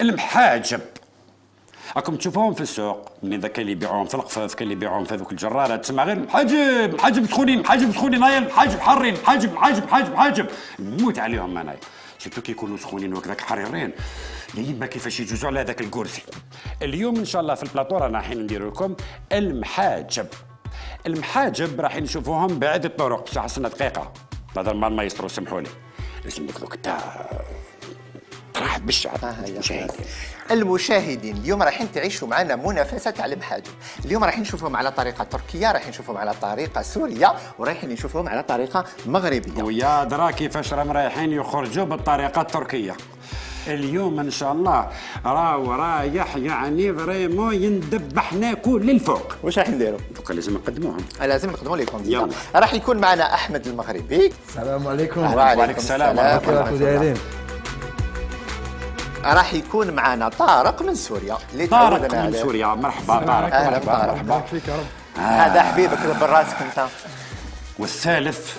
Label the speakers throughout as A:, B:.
A: المحاجب. راكم تشوفوهم في السوق من ذاك اللي يبيعوهم في القفاف كاين اللي يبيعوهم في هذوك الجرارات تسمع غير محاجب محاجب سخونين محاجب سخونين هاي محاجب حارين محاجب محاجب محاجب محاجب. نموت عليهم انايا surtout كي يكونوا سخونين وكذاك حارين لا يما كيفاش يجوزوا على هذاك الكرسي. اليوم إن شاء الله في البلاطو رانا رايحين نديروا لكم المحاجب. المحاجب راح نشوفوهم بعدة طرق. بصح خاصنا دقيقة. هذا ما يسروا سمحوا لي لازم دوك تاع بالشعب
B: آه، يا
A: المشاهدين
B: المشاهدين اليوم رايحين تعيشوا معنا منافسة على المحاجب اليوم رايحين نشوفهم على طريقة تركية رايحين نشوفهم على طريقة سورية ورايحين نشوفهم على طريقة مغربية.
A: ويا درا كيفاش راهم رايحين يخرجوا بالطريقة التركية. اليوم إن شاء الله راهو رايح يعني فريمون يندبحنا كل للفوق.
B: واش راح نديروا؟
A: دوكا لازم نقدموهم
B: لازم نقدموا لكم.
A: يلا.
B: راح يكون معنا أحمد المغربي.
C: السلام عليكم.
A: وعليكم السلام.
C: راكم دايرين
B: راح يكون معنا طارق من سوريا اللي
A: طارق من
B: عليه.
A: سوريا. مرحبا طارق.
B: أهلا
A: مرحبا
B: طارق.
A: مرحبا.
C: فيك يا رب.
B: هذا حبيبك دبر راسك أنت.
A: والثالث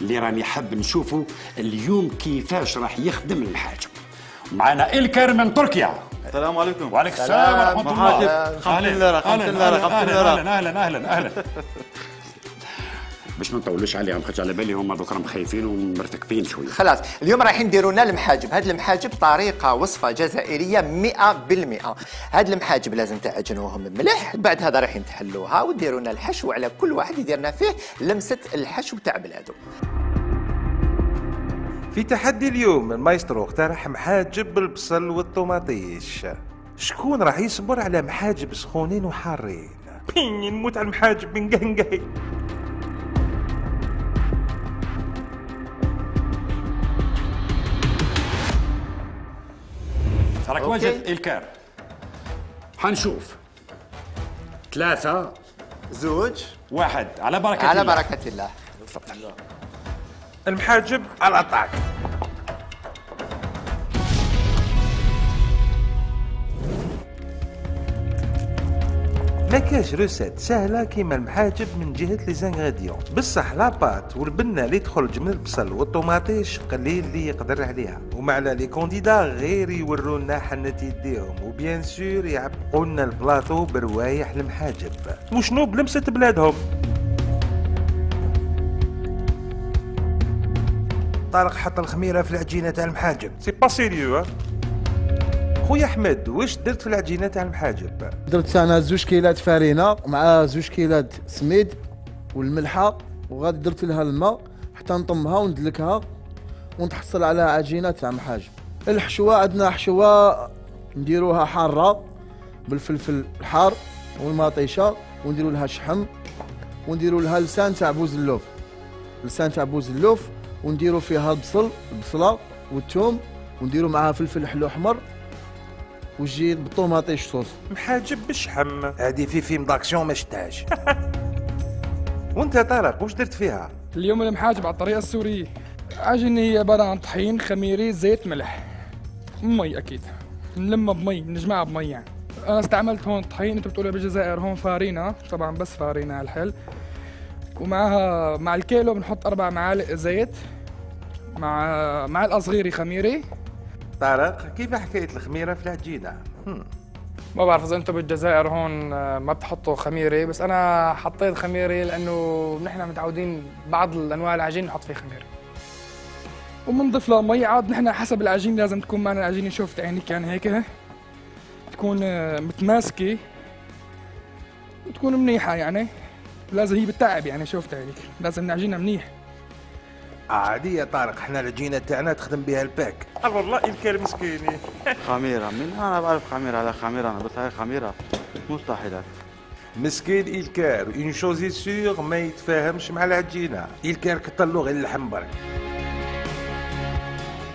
A: اللي راني حاب نشوفه اليوم كيفاش راح يخدم المحاجب معنا إلكر من تركيا.
D: السلام عليكم.
A: وعليك السلام ورحمة الله.
D: خمسين ليرة، خمسين ليرة، خمسين ليرة.
A: أهلا أهلا أهلا أهلا. باش ما نطولوش عليهم خاطر على بالي هما دوك راهم خايفين ومرتكبين شوية.
B: خلاص اليوم رايحين نديروا لنا المحاجب. هاد المحاجب طريقة وصفة جزائرية 100% هاد المحاجب لازم تعجنوهم مليح بعد هذا رايحين تحلوها وديروا لنا الحشو على كل واحد يدير لنا فيه لمسة الحشو تاع بلاده
E: في تحدي اليوم المايسترو اقترح محاجب بالبصل والطوماطيش. شكون راح يصبر على محاجب سخونين وحارين؟ بين نموت على المحاجب من قهنقهي
A: راك
B: أوكي.
A: واجد إلكار. حنشوف. ثلاثة.
B: زوج.
A: واحد. على بركة
B: على
A: الله.
B: بركة الله.
E: المحاجب على طاق ما كاش recette سهلة كيما المحاجب من جهة les ingrédients بصح la pâte والبنة اللي تخرج من البصل والطوماطيش قليل اللي يقدر عليها ومعنا les candidats غير يورونا حنة يديهم و bien sûr يعبقوا لنا البلاطو بروايح المحاجب وشنو بلمسة بلادهم طارق حط الخميرة في العجينة تاع المحاجب. c'est pas sérieux خويا احمد واش درت في العجينة تاع المحاجب؟
C: درت أنا زوج كيلات فرينه مع زوج كيلات سميد والملحة وغادي درت لها الماء حتى نطمها وندلكها ونتحصل على عجينة تاع محاجب. الحشوة عندنا حشوة نديروها حارة بالفلفل الحار والمطيشه ونديروا لها شحم ونديروا لها لسان تاع بوز اللوف. لسان تاع بوز اللوف ونديروا فيها البصل البصله والثوم ونديروا معاها فلفل حلو أحمر. وتجي بالطوماطيش صوص
E: محاجب بالشحم. هذه في film d'action ما شفتهاش. وانت يا طارق واش درت فيها؟
F: اليوم المحاجب على الطريقة السورية. عجينة هي عبارة عن طحين خميري زيت ملح. مي أكيد. نلمها بمي نجمعها بمي يعني. أنا استعملت هون طحين أنتوا بتقولوا بالجزائر هون فارينة. طبعا بس فارينة على الحل. ومعها مع الكيلو بنحط أربع معالق زيت. مع معلقة صغيرة خميري.
E: طارق كيف حكاية الخميرة في العجينة.
F: ما بعرف إذا أنتم بالجزائر هون آه، ما بتحطوا خميرة بس أنا حطيت خميرة لأنه نحن متعودين بعض الأنواع العجين نحط فيه خميرة. وبنضيف لها مي عاد نحن حسب العجين لازم تكون معنا العجينه شوفت عينك يعني هيك. تكون آه، متماسكة وتكون منيحة يعني. لازم هي بتتعب يعني شوفت عينك لازم نعجنها منيح
E: عادي يا طارق إحنا العجينه تاعنا تخدم بها الباك. والله الكل مسكيني.
D: خميرة من أنا بعرف خميرة على خميرة أنا بس هاي خميرة مستحيلات
E: مسكين إلكار اون شوزي سيغ ما يتفاهمش مع العجينه إلكار كتر له غير اللحم برك.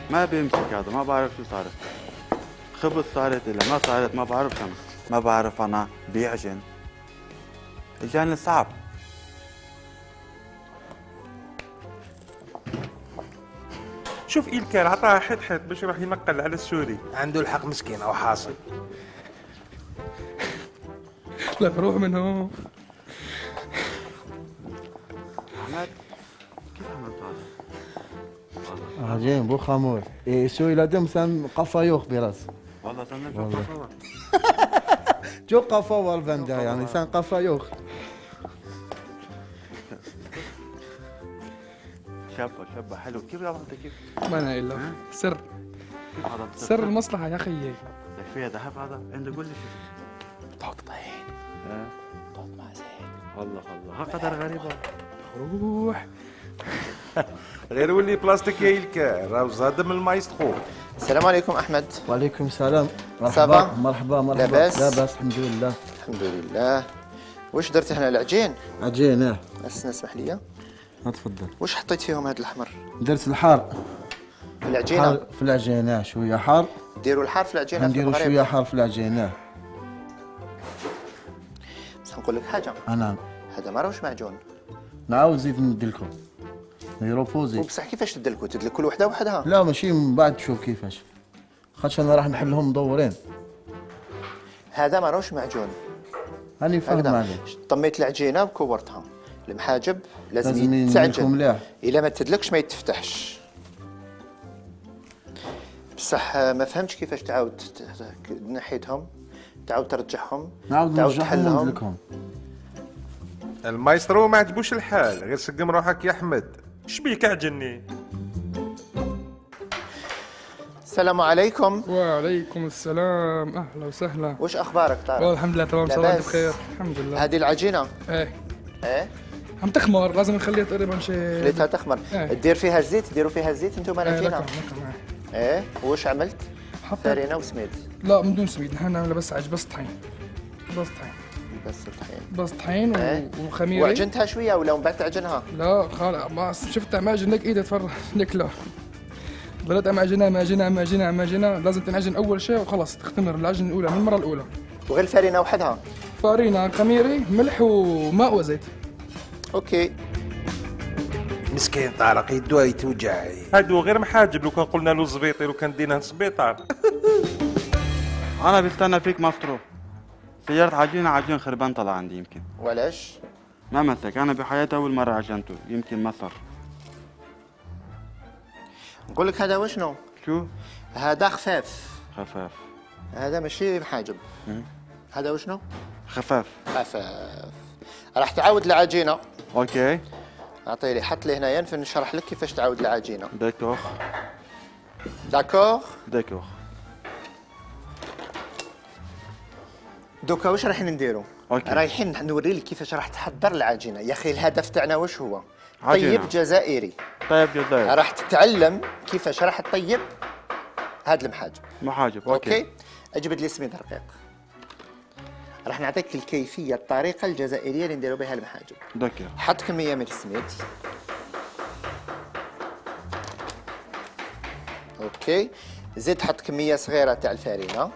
D: ما بيمسك هذا ما بعرف شو صارت. خبز صارت إلا ما صارت ما بعرف أنا ما بعرف أنا بيعجن إجاني صعب.
E: شوف إلكار عطاها حد حد باش يروح ينقل على السوري. عنده الحق مسكين أو حاصل.
F: لك روح من هون
D: أحمد كيف عملت هذا؟
C: عجين بو خمور إيه شو إلى دم سام قفا يوخ براس.
D: والله تنرجع قفا
C: جو قفا والفندا يعني سان قفا يوخ.
D: شابة شابة. حلو. كيف يا كيف؟
F: ما أنا إلا سر. سر المصلحة يا خيي
D: لك فيها ذهب هذا؟ أنت قول لي شو.
B: تحط طحين
D: آه.
B: تحط مع زيت.
D: الله الله. ها قدر غريبة
F: روح.
E: غير ولي بلاستيك يلكا راه زاد من المايسترو
B: السلام عليكم أحمد.
C: وعليكم السلام؟ مرحبا مرحبا مرحبا.
B: لاباس؟
C: لاباس الحمد لله.
B: الحمد لله. واش درت هنا العجين؟
C: عجين
B: آه اسمح لي.
C: تفضل.
B: واش حطيت فيهم هذا الاحمر
C: درت الحار.
B: في العجينة؟
C: حار في العجينة شوية حار.
B: ديروا الحار في العجينة
C: نديروا شوية حار في العجينة.
B: بس نقول لك حاجة.
C: أنا.
B: هذا ما راهوش معجون.
C: نعاود نزيد ندلكم نديرو فوزي
B: وبصح كيفاش تدلكوا تدلك كل وحده وحدها؟
C: لا ماشي من بعد تشوف كيفاش. خاطش أنا راح نحلهم مدورين.
B: هذا ما راهوش معجون.
C: هاني فاهم عليك.
B: طميت العجينة وكورتها. المحاجب لازم,
C: لازم
B: يتعجن
C: مليح.
B: إلا ما تدلكش ما يتفتحش. بصح آه، ما فهمتش كيفاش تعاود نحيتهم تعاود ترجعهم
C: نعاود
B: تعاود تحلهم.
E: المايسترو ما عجبوش الحال غير سقم روحك يا أحمد. شبيك عجني
B: السلام عليكم.
F: وعليكم السلام. أهلا وسهلا.
B: وش أخبارك
F: والله
B: طارق
F: الحمد لله تمام صباح. بخير الحمد لله.
B: هذه العجينة.
F: إيه.
B: إيه؟
F: عم تخمر لازم نخليها تقريبا شيء
B: خليتها تخمر.
F: إيه.
B: تدير فيها الزيت ديروا فيها الزيت
F: أنتم
B: إيه
F: لكم لكم إيه.
B: إيه؟ وش عملت؟
F: حطيت
B: فارينه وسميد
F: لا من دون سميد نحن نعملها بس عج بس طحين. بس طحين.
B: بس الطحين
F: بس طحين
B: إيه.
F: و- وخميرة.
B: وعجنتها شوية ولا من بعد تعجنها؟
F: لا خالص. ما شفتها معجن لك ايدي تفرح لك لا. ضليت امعجنها امعجنها امعجنها امعجنها لازم تنعجن أول شيء وخلاص تختمر العجن الأولى من المرة الأولى.
B: وغير الفارينه وحدها؟
F: فارينه خميرة ملح وماء وزيت.
B: أوكي.
E: مسكين طارق يدوها يتوجع هادو غير محاجب لو كان قلنا له زبيطي لو كان دينا سبيطار.
D: أنا بستنى فيك ماسترو سيارة عجينة عجين خربان طلع عندي يمكن.
B: وعلاش؟
D: ما مسك أنا بحياتي أول مرة عجنته يمكن مثر
B: نقول لك هذا وشنو؟
D: شو؟
B: هذا خفاف.
D: خفاف.
B: هذا ماشي محاجب. هذا وشنو؟
D: خفاف.
B: خفاف. راح تعاود العجينه
D: OK.
B: أعطي لي حط لي هنايا نشرح لك كيفاش تعاود العجينة.
D: d'accord.
B: d'accord
D: d'accord.
B: دوكا واش رايحين نديروا
D: OK.
B: رايحين نوري لك كيفاش راح تحضر العجينة. يا أخي الهدف تاعنا واش هو؟
D: عجينة.
B: طيب جزائري.
D: طيب جزائر
B: راح تتعلم كيفاش راح تطيب هاد المحاجب.
D: محاجب
B: OK.
D: OK؟
B: اجبد لي سميد رقيق راح نعطيك الكيفية الطريقة الجزائرية اللي نديروا بها المحاجب
D: d'accord
B: حط كميه من السميد. OK. زيد حط كميه صغيرة تاع الفارينه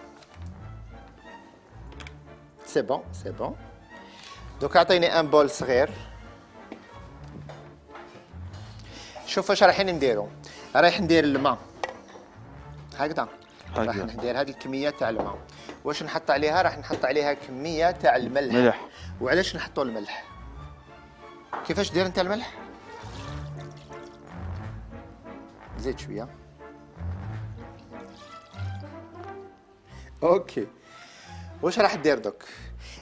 B: c'est bon c'est bon دوك أعطيني un bol صغير. شوف واش رايحين نديرو. رايح ندير الماء. هكذا. راح. ندير هذه الكمية تاع الماء. واش نحط عليها؟ راح نحط عليها كمية تاع الملح.
D: ملح.
B: وعلاش نحطوا الملح؟ كيفاش دير انت الملح؟ زيد شوية. OK. واش راح دير دوك؟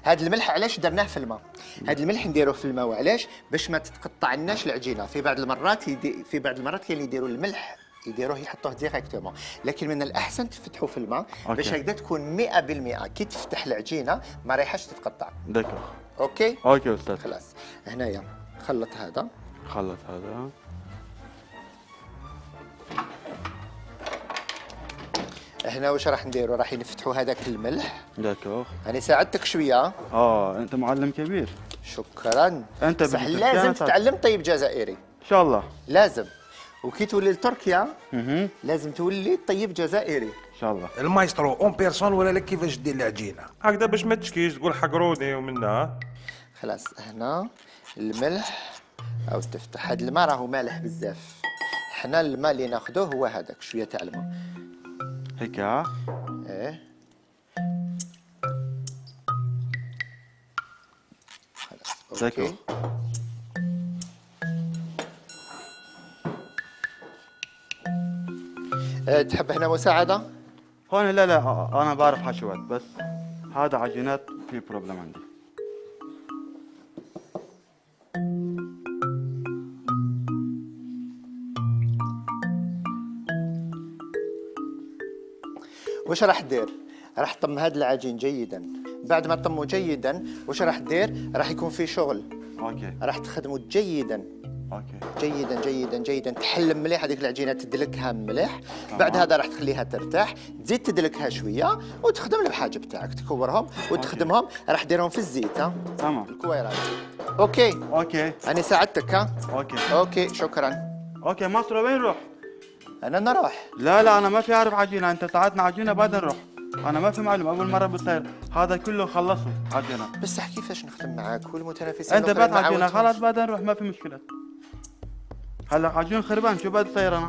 B: هاد الملح علاش درناه في الماء؟ هاد الملح نديروه في الماء. وعلاش؟ باش ما تتقطع لناش العجينة. في بعض المرات يدي في بعض المرات كاين اللي يديروا الملح يديروه يحطوه directement لكن من الأحسن تفتحوا في الماء باش. هكذا تكون 100% كي تفتح العجينة ما رايحاش تتقطع.
D: d'accord
B: OK؟
D: OK أستاذ.
B: خلاص. هنايا خلط هذا.
D: خلص هذا.
B: هنا واش راح نديروا؟ راح نفتحوا هذاك الملح.
D: d'accord
B: أنا ساعدتك شوية.
D: آه أنت معلم كبير.
B: شكرا. صح
D: بدك
B: لازم تتعلم طيب جزائري.
D: إن شاء الله.
B: لازم. وكي تولي لتركيا لازم تولي طيب جزائري.
D: إن شاء الله.
E: المايسترو en personne ولا لك كيفاش دير العجينة؟ هكذا باش ما تشكيش تقول حقروني ومنها.
B: خلاص هنا الملح. أو تفتح. هذا الماء راهو مالح بزاف. حنا الماء اللي ناخذوه هو هذاك شوية تاع الماء.
D: هيك ها
B: إيه. خلاص OK. تحب هنا مساعدة؟
D: هون لا لا أنا بعرف حشوات بس هذا عجينات في problem عندي.
B: وش راح تدير؟ راح تطم هذا العجين جيدا. بعد ما تطمه جيدا وش راح تدير؟ راح يكون في شغل.
D: OK.
B: راح تخدمه جيدا.
D: أوكي.
B: جيدا جيدا جيدا. تحل مليح هذيك العجينة تدلكها مليح. بعد هذا راح تخليها ترتاح. تزيد تدلكها شوية وتخدم الحاجة بتاعك تكورهم وتخدمهم. راح ديرهم في الزيت ها؟
D: تمام.
B: الكويرات. OK.
D: OK.
B: أنا ساعدتك ها؟
D: OK.
B: OK شكرا.
D: OK مصر وين نروح؟
B: أنا نروح.
D: لا لا أنا ما في أعرف عجينة. أنت ساعدنا عجينة بعدين نروح. أنا ما في معلومة. أول مرة بالطير هذا كله خلصوا عجينة.
B: بس كيفاش نخدم معاك والمتنافسين أنت
D: بعد
B: عجينة.
D: خلاص بعدين نروح. ما في مشكلة. هلا عجين خربان شو بعد أنا؟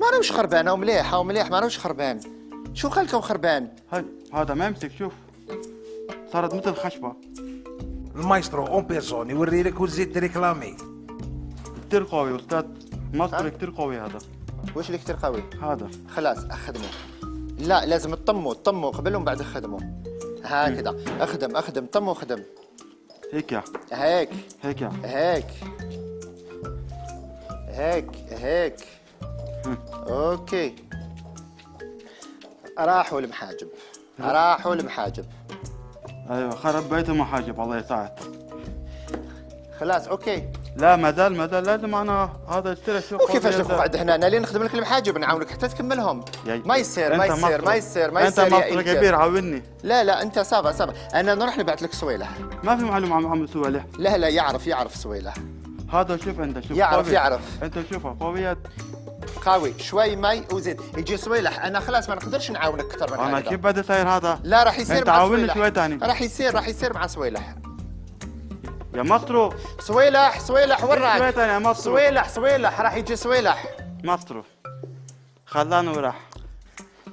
B: ما أنا مش خربان أو مليح أو مليح ما أنا مش خربان. شو خلكم خربان؟
D: هاي هذا ما يمسك؟ شوف صارت مثل خشبة.
E: المايسترو أون بيرسون يوري لك وتزيد تريكلامي
D: كثير قوي أستاذ مصري كثير قوي هذا.
B: وش اللي كتير قوي؟
D: هذا.
B: خلاص أخدمه. لا لازم تطمه تطمه قبل بعد أخدمه. هكذا أخدم أخدم طمه وخدم.
D: هيك يا.
B: هيك.
D: هيك يا.
B: هيك. هيك هيك. أوكي. راحوا المحاجب. راحوا المحاجب.
D: أيوه خرب بيته محاجب الله يساعد.
B: خلاص أوكي.
D: لا ما زال ما زال لازم أنا هذا يصير أشوف
B: وكيفاش نقعد هنا أنا لين نخدم لك المحاجب نعاونك حتى تكملهم. ما يصير ما يصير ما يصير ما
D: أنت
B: يصير يا
D: مصر. كبير عاوني
B: لا لا أنت سابع سابع أنا نروح نبعث لك سويلة.
D: ما في معلومة عم عم سوى له
B: لا لا يعرف يعرف سويلة.
D: هذا شوف أنت شوف
B: يعرف-
D: قوي.
B: يعرف.
D: أنت شوفه قوية
B: قوي شوي مي وزيت يجي سويلح أنا خلاص ما نقدرش نعاونك أكثر من أنا.
D: كيف بدي صاير هذا؟
B: لا راح يصير
D: أنت
B: مع
D: عاوني. شوي تاني.
B: راح يصير راح يصير مع سويلح
D: يا مصرو
B: سويلح سويلح وين
D: شوي
B: راك
D: تاني يا مصرو
B: سويلح سويلح راح يجي سويلح
D: مصرو خلاني وراح.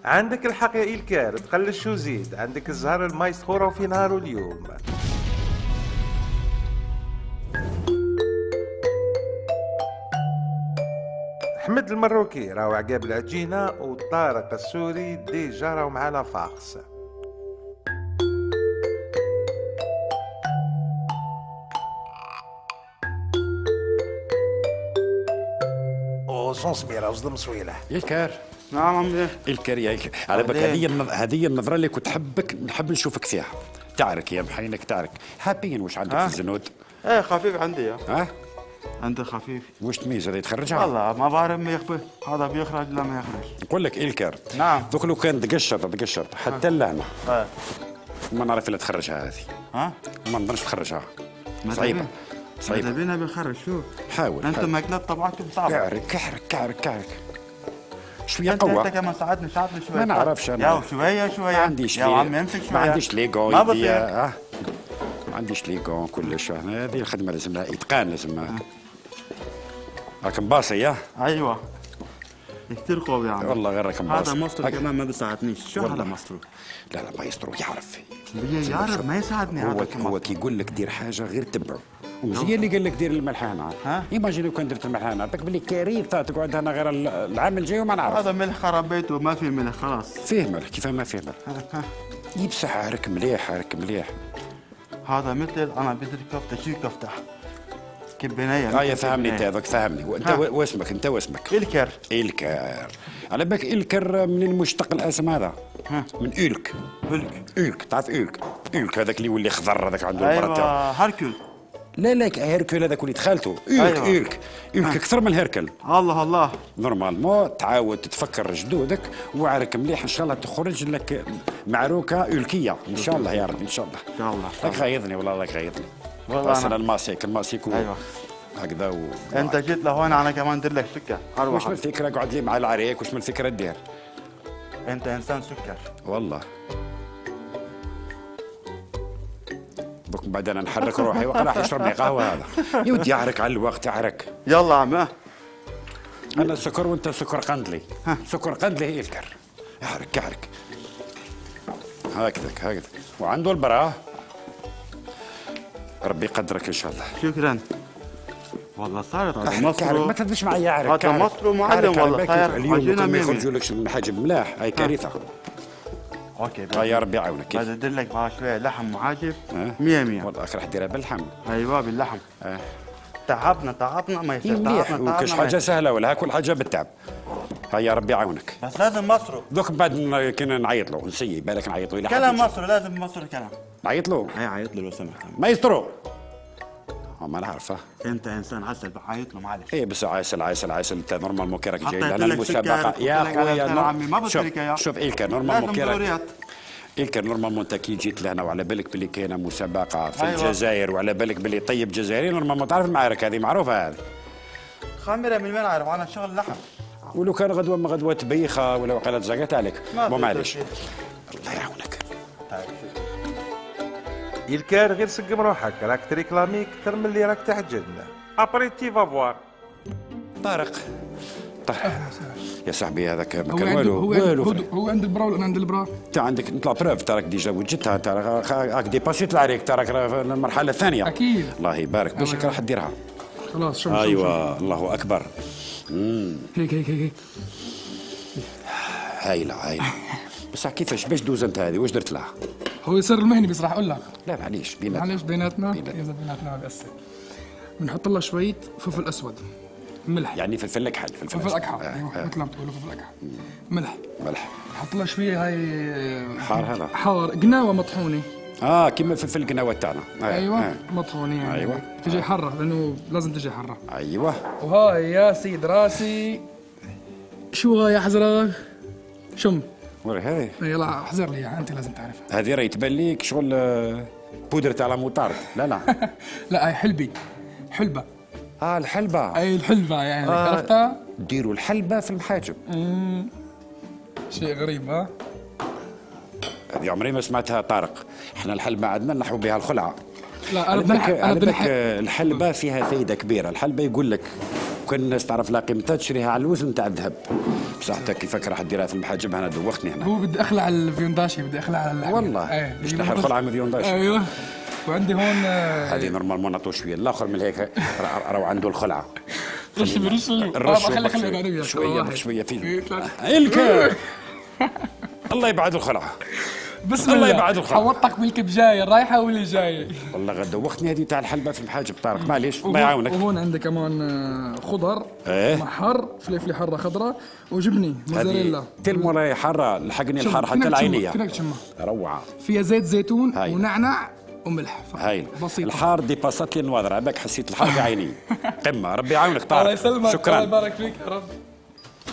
E: عندك الحق يا إلكار تقلش وزيد عندك الزهر المايسترو في نهاره اليوم. حمد المروكي راهو عقاب العجينة وطارق السوري ديجا راهو مع لا فاقس أو سون سميرة وصدم صويلح
A: الكار.
D: نعم عمي
A: الكار يا الكار. على بالك. هذه هذه النظرة اللي كنت حبك نحب نشوفك فيها. تعرك يا محينك تعرك. هابين واش عندك؟ في الزنود
D: إيه خفيف عندي. يا
A: ها؟
D: عندي خفيف.
A: واش تميز هذا يتخرجها
D: والله ما بعرف ما يخفي هذا بيخرج لا ما يخرج.
A: نقول لك الكار
D: نعم.
A: دوك لو كان تقشر تقشر حتى اللهمه
D: إيه
A: ما نعرف إلا تخرجها هذه.
D: ها؟
A: ما نقدرش تخرجها صعيبة.
D: بينا؟
A: صعيبة.
D: ماذا بينا بنخرج شو
A: حاول
D: أنتم
A: حاول.
D: ماكلات طبعكم صعبه
A: كعرك كعرك كعرك كعرك. شوية
D: انت أنت
A: قوه
D: كمان ساعدني ساعدني شوي
A: ما نعرفش أنا.
D: يا شوية شوية.
A: ما عنديش
D: يا عمي امسك شوية.
A: ما عنديش ليجو
D: ما بصير.
A: آه. ما عنديش ليجو كلش. هذه الخدمة لازم لها اتقان لازم راك مباصي يا؟
D: أيوه. كثير قوي يا عمي
A: والله غير راك مباصي
D: هذا مصر
A: هك-
D: كمان ما بيساعدنيش. شو هذا
A: والله.
D: مصر
A: لا لا ما يسترو يعرف
D: يعرف. ما يساعدني
A: هو هو كي يقول لك دير حاجة غير تبعه. ومزيان اللي قال لك دير الملحانة.
D: ها؟
A: ايماجيني كان درت الملحانة. عطاك باللي كارثة تقعد هنا غير ال- العام الجاي وما نعرف.
D: هذا ملح خرب بيته ما في ملح خلاص.
A: فيه ملح. كيف ما فيه ملح؟ يبسح عرك مليح عرك مليح.
D: هذا مثل أنا بدي كفتة شو كفتة؟ كبنيه
A: آه يا فهمني انت فهمني. وانت واسمك انت واسمك.
D: إلكر.
A: إلكر. على بالك إلكر من المشتق الآسم هذا؟
D: ها.
A: من إلك.
D: هلك
A: إلك تعرف إلك؟ إلك هذاك اللي يولي خضر هذاك عنده تاعو
D: أيوه هركل.
A: لا لا هيركل هذاك وليد خالته إلك
D: أيوة.
A: إلك إلك أكثر من هيركل.
D: الله الله.
A: نورمالمون تعاود تتفكر جدودك وعرك مليح. إن شاء الله تخرج لك معروكة إلكيه إن شاء الله يا رب إن شاء الله.
D: إن شاء الله.
A: راك غايظني والله راك غايظني
D: والله
A: الماسيك الماسيك و-
D: أيوة.
A: هكذا و...
D: أنت جيت لهون أنا كمان ندير لك سكر. أروح.
A: من الفكرة؟ قعد لي مع العريك وش من الفكرة دير؟
D: أنت إنسان سكر.
A: والله. بك بعدين نحرك روحي وراح يشرب لي قهوة هذا. يا ودي يعرك على الوقت يعرك.
D: يلا عم آه.
A: أنا سكر وأنت سكر قندلي. سكر قندلي هي الكر. يعرك يعرك. هكذا هكذا وعنده البراء ربي يقدرك إن شاء الله.
D: شكرا. والله صارت هذا
A: كعرك ما
D: مصر
A: تدبش معي يعرك
D: هذا مصر معلم والله، صاير
A: اليوم ما يخرجوا لك من حاجب ملاح. هاي كارثة.
D: أوكي
A: هيا ربي يعاونك
D: بعد ادلك مع شوية لحم معاجب
A: آه.
D: 100 100
A: والله راح ديرها باللحم
D: أيوه باللحم. تعبنا تعبنا ما يصير
A: مليح.
D: تعبنا تعبنا حاجة.
A: سهلة ولا؟ كل حاجة بالتعب. هيا ربي يعاونك.
D: بس لازم مصرف
A: دوك بعد كنا نعيط له نسي بالك نعيط له
D: كلام
A: يجي.
D: مصر لازم مصر كلام.
A: نعيط له؟
D: هي عيط له لو سمحت.
A: ما يسترو ما نعرفه
D: أنت إنسان عسل بعيط له معلش
A: إيه بس عايسل عايسل عايسل أنت نورمال مو كيرك جاي لنا
D: المسابقة.
A: يا
D: حطيت لك على
A: خويا
D: خير
A: نور-
D: عمي، ما بترك إياه.
A: شوف إلكا نورمال مو
D: لازم
A: كيرك
D: ضروريات
A: إلكا نورمال أنت كي جيت لهنا وعلى بالك بلي كاينة مسابقة في
D: أيوة.
A: الجزائر وعلى بالك بلي طيب جزائري نورمال تعرف المعارك هذه؟ معروفة هذه.
D: خمره من وين عارف؟ أنا شغل لحم.
A: ولو كان غدوة ما غدوة بيخه ولا وقيله زقت عليك. معليش. الله يعاونك.
E: الكار غير سقم روحك راك تريكلامي أكثر من اللي راك تحجبنا ابريتي فافوار
A: طارق. طارق. يا صاحبي هذاك ما
F: هو
A: كان والو.
F: هو
A: والو.
F: عنده هو عند البرا ولا عند البرا؟
A: انت عندك انت لابروف تراك ديجا وجدتها. انت راك- ديباسيت العريك تراك المرحلة الثانية.
F: أكيد.
A: الله يبارك. باش راح ديرها
F: خلاص شوف
A: أيوه الله أكبر. امم.
F: هيك هيك هيك.
A: هايلة هايلة. بصح كيفاش باش دوز انت هذه؟ واش درت لها؟
F: هو يصير المهني بس راح أقول لك.
A: لا معليش بينا
F: معلش بيناتنا؟
A: بيناتنا.
F: بيناتنا بيأثر بنحط لها شوية فلفل أسود. ملح.
A: يعني فلفل اكحل فلفل
F: فلفل. أكحل.
A: آه،
F: أيوه
A: آه.
F: مثل ما بتقولوا فلفل أكحل. ملح.
A: ملح.
F: نحط لها شوية هاي
A: حار هذا؟
F: حار. قناوة مطحونة.
A: آه كيما فلفل القناوه تاعنا. آه،
F: أيوه
A: آه.
F: مطحونة يعني.
A: أيوة.
F: تجي حرة لأنه لازم تجي حرة.
A: أيوه.
F: وهاي يا سيد راسي. شو هاي يا حزرك شم.
A: وري هذه؟
F: يلا احزر لي انت لازم تعرفها
A: هذه راهي تبان ليك شغل آه، بودرة تاع لا موطارد. لا لا.
F: لا هاي حلبي. حلبة.
A: آه الحلبة.
F: أي الحلبة يعني
A: آه.
F: عرفتها؟
A: ديروا الحلبة في المحاجب
F: شيء غريب ها؟
A: هذه عمري ما سمعتها طارق. إحنا الحلبة عندنا نحو بها الخلعة.
F: لا أنا
A: بالك
F: نح-
A: الحلبة فيها فايدة كبيرة. الحلبة يقول لك كل الناس تعرف لا قيمتها تشريها على الوزن تاع الذهب. بصح كيفك راح ديرها في المحاجب أنا دوختني هنا.
F: هو بدي أخلع ال viande hachée بدي أخلع على اللحم
A: والله.
F: إيه
A: باش تحل الخلعة من viande
F: hachée أيوه. وعندي هون آه،
A: هذه normalement نعطوه شوية الآخر من هيك را- راهو عنده الخلعة.
F: رش رش
A: الرش
F: خلي
A: وبرك
F: خلي
A: شوية
F: اثنين،
A: فيه
F: ثلاثة.
A: الك الله يبعد الخلعة.
F: بسم
A: الله
F: الله.
A: يبعد الخلق.
F: حوطك بالكبجاية الرايحه واللي جاية؟
A: والله غدا دوختني هذه تاع الحلبة في المحاجب طارق معليش الله يعاونك.
F: وهون عندي كمان آه، خضر
A: إيه.
F: محر فلفلة حاره خضراء وجبني موزاريلا.
A: تلمو راهي حارة لحقني الحار حتى
F: تشمها
A: روعة.
F: فيها زيت زيتون
A: هاي.
F: ونعنع وملح.
A: هايل
F: بسيطة.
A: الحار دي باسات لي النواظر عباك حسيت الحار في عيني قمة. ربي يعاونك
F: الله
A: طارق
F: يسلمك الله
A: شكرا
F: يبارك فيك يا رب.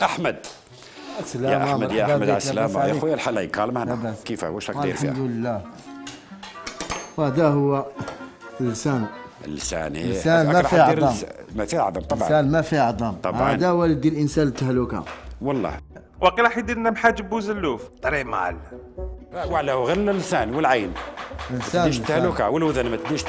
A: أحمد.
C: السلامة
A: يا أحمد يا
C: أحمد
A: على
C: لاباس
A: السلامة يا؟ خويا الحلا يكالم هنا
C: لاباس.
A: كيف واش راك داير
C: الحمد
A: فيها
C: لله وهذا هو اللسان
A: اللسان إيه.
C: اللسان ما فيه عظام.
A: ما فيه عظم طبعا
C: اللسان ما فيه عظام
A: طبعاً.
C: هذا هو اللي يدير الإنسان التهلكه
A: والله.
E: وقيلا حيدير لنا محاجب بوزلوف طري مال.
A: وعلى غير اللسان والعين. ما
C: الانسان
A: تديش تهلكة والوذن ما تديش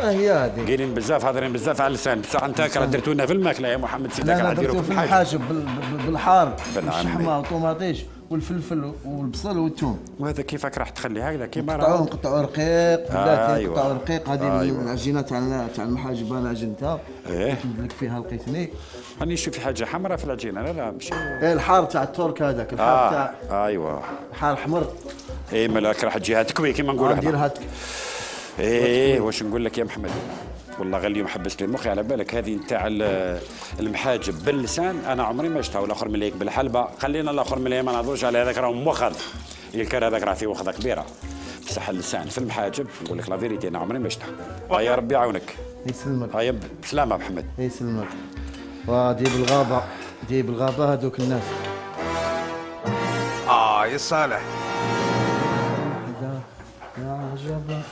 C: آه، هي هذه؟
A: قايلين بزاف هاضرين بزاف على اللسان بصح أنت راه درتوا لنا في الماكلة يا محمد سيدك راه
C: درته
A: في
C: بال- بالحار. والشحمه والطوماطيش والفلفل والبصل والثوم.
A: وهذا كيفك راح تخلي؟ هكذا كيما
C: قطعوه
A: راه؟
C: نقطعوا رقيق بلاتي
A: أيوة.
C: نقطعوا رقيق هذه
A: أيوة.
C: العجينة تاع تاع المحاجب أنا عجنتها
A: إيه.
C: نبدلك فيها لقيتني.
A: نشوف في حاجة حمراء في العجينة. لا لا ماشي
C: إيه الحار تاع الترك هذاك الحار تاع
A: آه أيوه.
C: حار حمر.
A: إيه مالك راح تجيها تكوي كيما نقولوا إحنا
C: نديرها
A: إيه واش نقول لك يا محمد؟ والله غير اليوم حبست لي مخي على بالك هذه نتاع ال- المحاجب باللسان أنا عمري ما شفتها والآخر من هيك بالحلبة. خلينا الآخر من ما نهضروش على هذاك راه موخذ الكر هذاك راه فيه وخذة كبيرة. بصح اللسان في المحاجب نقول لك لا فيريتي أنا عمري ما شفتها. آه يا ربي يعاونك.
C: يسلمك.
A: هيا بسلامة محمد.
C: يسلمك. ودي بالغابة دي بالغابة هذوك الناس.
E: آه يا صالح.
C: يا عجبا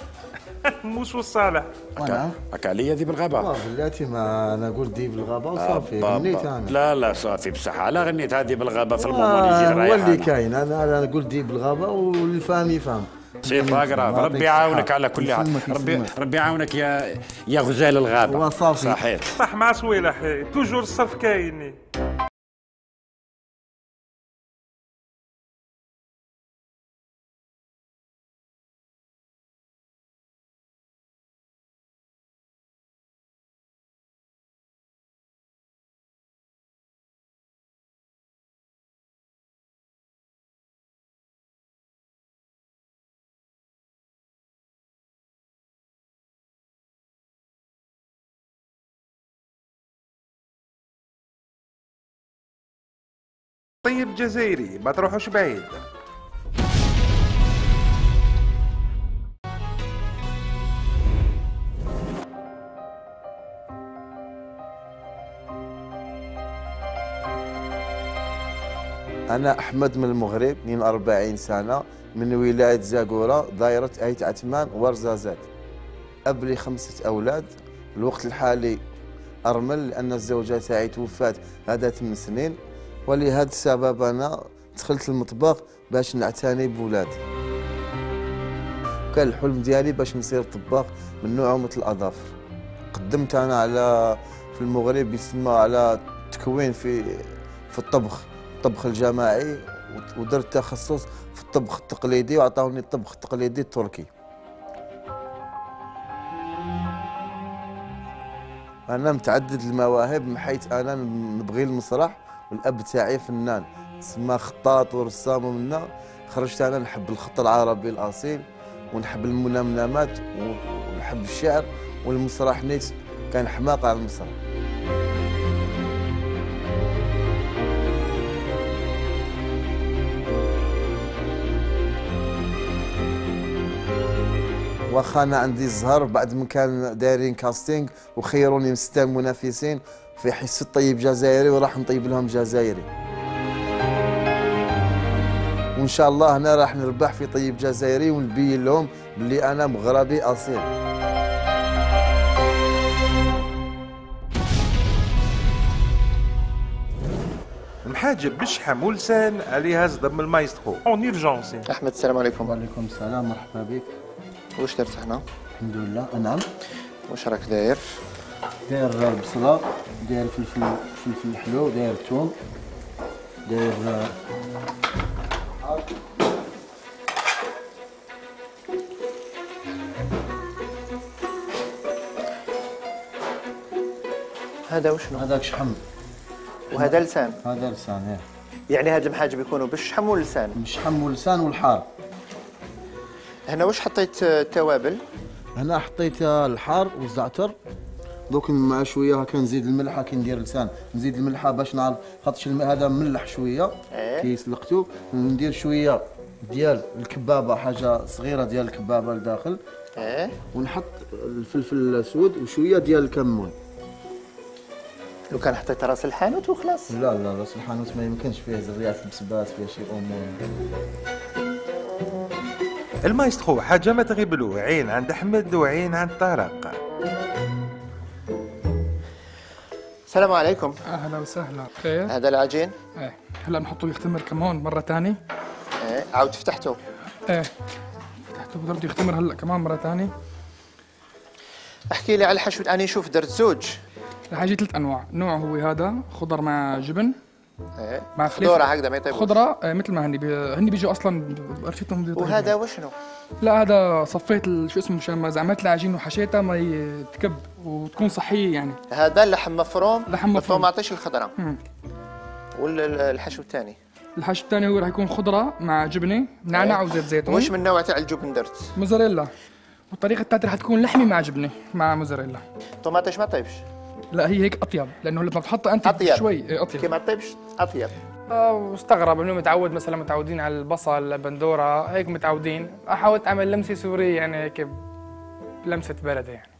E: موس والصالح
C: وأنا؟
A: هكا عليا ذي بالغابة؟
C: والله بلاتي ما أنا قلت دي بالغابة وصافي
A: بابا.
C: غنيت أنا.
A: لا لا صافي بصح لا غنيت هذه بالغابة في المومون
C: آه،
A: يجي
C: هو اللي
A: أنا.
C: كاين أنا أنا قلت دي بالغابة والفهم يفهم
A: سي باقراف ربي يعاونك على كل حال. ربي. ربي يعاونك يا يا غزال الغابة.
C: وصافي.
A: صحيح.
E: صح مع صويلح توجور الصرف كايني. طيب جزائري ما تروحوش بعيد.
C: أنا أحمد من المغرب 42 سنة من ولاية زاكورة دائرة أيت عثمان ورزازات أب لي خمسة أولاد الوقت الحالي أرمل لأن الزوجة تاعي توفات هذا ثمان سنين. ولهذا السبب أنا دخلت المطبخ باش نعتني بولادي. كان الحلم ديالي باش نصير طباخ من نوع مثل الأظافر. قدمت أنا على في المغرب يسمى على تكوين في في الطبخ الطبخ الجماعي ودرت تخصص في الطبخ التقليدي وعطاوني الطبخ التقليدي التركي. أنا متعدد المواهب من حيث أنا نبغي المسرح والاب تاعي فنان تسمى خطاط ورسام ومنا خرجت أنا نحب الخط العربي الأصيل ونحب المنمنمات ونحب الشعر والمسرح نيت كان حماق على المسرح. واخا أنا عندي الزهر بعد ما كان دايرين casting وخيروني من سته منافسين. في حس الطيب جزائري وراح نطيب لهم جزائري. وإن شاء الله هنا راح نربح في طيب جزائري ونبين لهم بلي أنا مغربي أصيل.
E: المحاجب بشحم ولسان عليها صدم المايسترو. en urgence
B: سي أحمد السلام عليكم.
C: وعليكم السلام مرحبا بك.
B: واش درت هنا
C: الحمد لله. نعم
B: واش راك داير؟
C: داير البصله داير فلفل فلفل حلو داير الثوم داير
B: هذا وشنو؟
C: هذاك شحم.
B: وهذا لسان.
C: هذا لسان إيه.
B: يعني هاد المحاجب يكونوا بالشحم واللسان.
C: الشحم واللسان والحار.
B: هنا واش حطيت آه، توابل؟
C: هنا حطيت الحار والزعتر. دوك مع شوية هكا نزيد الملحه كي ندير لسان. نزيد الملحه باش نعرف الم- هذا ملح شوية.
B: إيه.
C: كي سلقته ندير شوية ديال الكبابة حاجة صغيرة ديال الكبابة لداخل.
B: إيه.
C: ونحط الفلفل الأسود وشوية ديال الكمون.
B: لو كان حطيت راس الحانوت وخلاص.
C: لا لا راس الحانوت ما يمكنش فيه زريعه البسبات فيه شي أمور.
E: المايسترو حاجة ما تغيب له عين عند أحمد وعين عند طارق.
B: السلام عليكم.
F: أهلا وسهلا. خير
B: هذا العجين؟
F: إيه. هلا نحطه يختمر كمان مرة ثانية
B: إيه. عاود فتحته.
F: إيه. فتحته بده يختمر هلا كمان مرة ثانية
B: احكي لي على الحشو. أنا شوف درت زوج.
F: رح يجي ثلاث أنواع. نوع هو هذا خضر مع جبن.
B: إيه.
F: مع
B: خضورة هكذا ما يطيبوش.
F: خضرة آه، مثل ما هني بي... هني بيجوا أصلا بيطيبوا.
B: وهذا وشنو؟
F: لا هذا صفيت شو اسمه مشان ما زعمت العجين وحشيتها ما يتكب وتكون صحية يعني.
B: هذا اللحم مفروم
F: لحم مفروم.
B: بالطوماطيش الخضراء
F: مم.
B: والحشو الثاني؟
F: الحشو الثاني هو رح يكون خضرة مع جبنة نعناع
B: إيه.
F: وزيت زيتون.
B: وش من نوع تاع الجبن درت؟
F: موزاريلا. والطريقة الثالثه رح تكون لحمه مع جبنة مع موزاريلا.
B: طوماطيش ما طيبش؟
F: لا هي هيك أطيب لأنه لما بتحطها أنت
B: أطيب.
F: شوي إيه، أطيب.
B: كي ما طيبش
F: أطيب. واستغرب انه متعود مثلا متعودين على البصل البندورة هيك متعودين. حاولت أعمل لمسة سورية يعني هيك لمسه بلدي يعني.